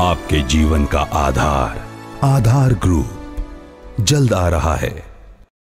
आपके जीवन का आधार। आधार ग्रुप जल्द आ रहा है।